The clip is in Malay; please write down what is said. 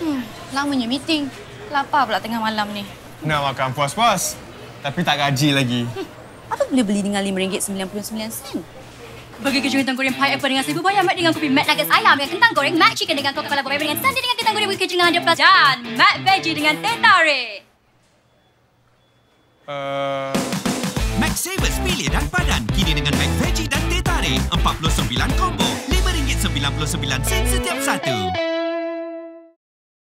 Hmm, lamanya meeting. Lapar pula tengah malam ni. Nak makan puas-puas. Tapi tak gaji lagi. Hmm, apa boleh beli dengan RM5.99? Bagi kerja kentang goreng pineapple dengan seribu bayam, mat dengan kopi, mac, nuggets ayam dengan kentang goreng, Mac chicken dengan coca cola bayam dengan sandi dengan kentang goreng, bagi keju dengan plus dan Mac veggie dengan tentare. Uh... Mac Savers pilih dan padan kini dengan Mac Veggie dan Tetare 49 combo RM5.99 sen setiap satu.